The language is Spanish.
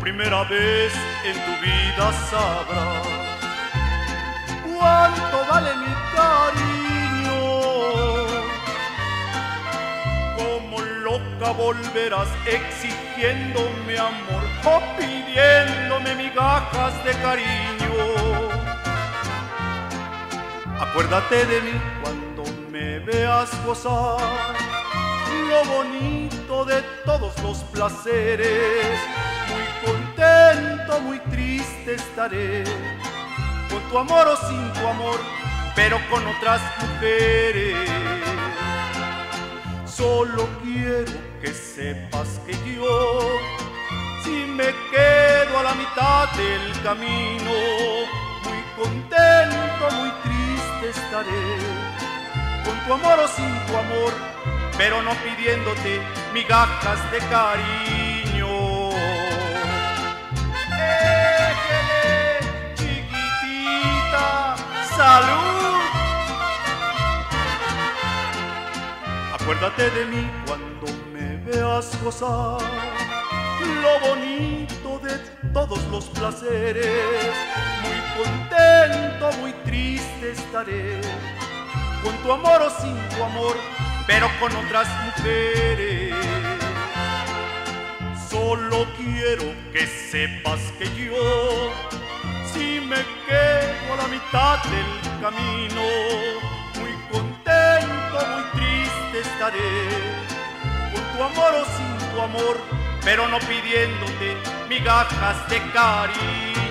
primera vez en tu vida sabrás cuánto vale mi cariño. Como loca volverás exigiéndome amor o pidiéndome migajas de cariño. Acuérdate de mí cuando me veas gozar lo bonito de todos los placeres. Muy contento, muy triste estaré, con tu amor o sin tu amor, pero con otras mujeres. Solo quiero que sepas que yo, si me quedo a la mitad del camino, muy contento, muy triste estaré, con tu amor o sin tu amor, pero no pidiéndote migajas de cariño. Éjele, chiquitita, salud. Acuérdate de mí cuando me veas gozar lo bonito de todos los placeres. Muy contento, muy triste estaré, con tu amor o sin tu amor, pero con otras mujeres. Solo quiero que sepas que yo, si me quedo a la mitad del camino, muy contento, muy triste estaré, con tu amor o sin tu amor, pero no pidiéndote migajas de cariño.